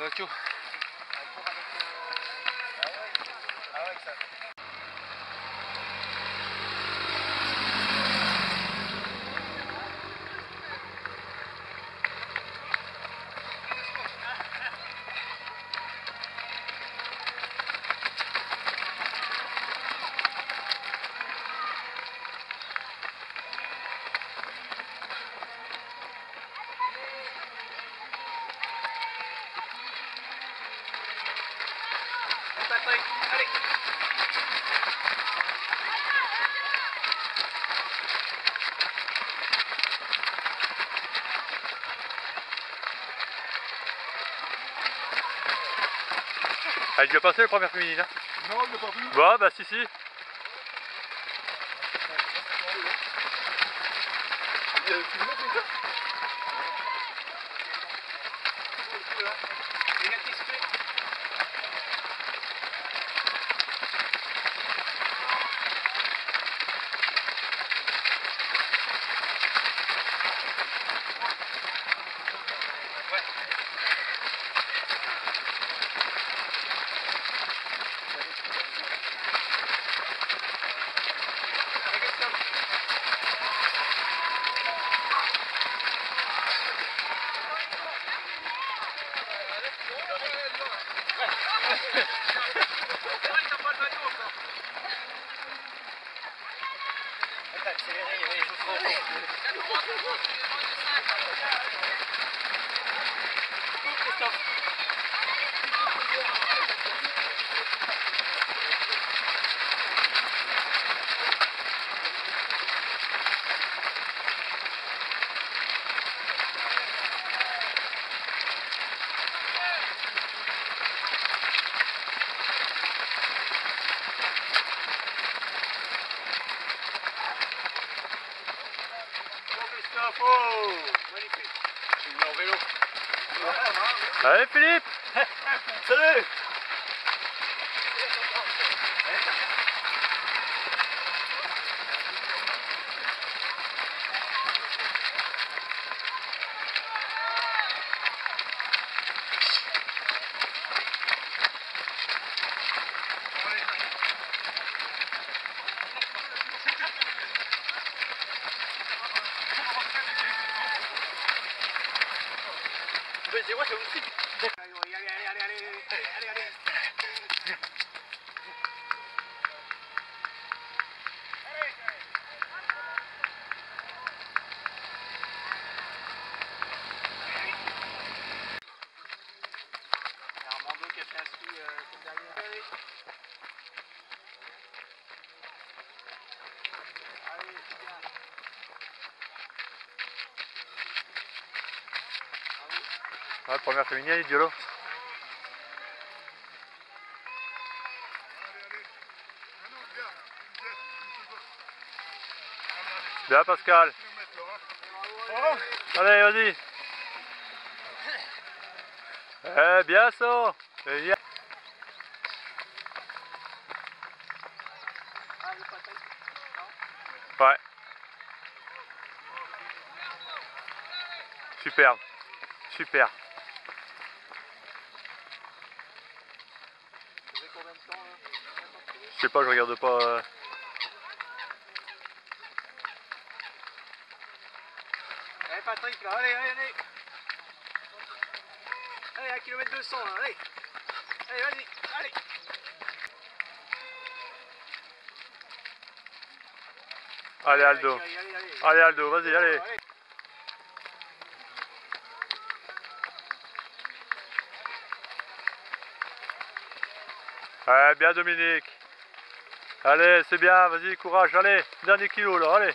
Tokyo. Allez Elle lui a passé le premier féminine. hein Non, il n'a pas vu. Bah, bah, si, si. Il a ハハハハ! Oh Magnifique. Je suis en vélo. Allez, Philippe. Salut Mais c'est moi, c'est aussi. Allez, allez, allez, allez, allez, allez, allez. Il y a Armando qui a fait un ski euh, cette dernière année. Allez, c'est bien. Première féminine, Diolo. Bien, Pascal. Allez, vas-y. Eh, bien ça. Eh, bien. Patin. Ouais. Superbe. Super. Je sais pas, je regarde pas. euh. Allez Patrick là, allez, allez, allez Allez, 1 km 200 là, allez Allez, vas-y, allez Allez, Aldo. Allez, Aldo, vas-y, allez. Ouais, bien, Dominique. Allez, c'est bien, vas-y, courage, allez. Dernier kilo, là, allez.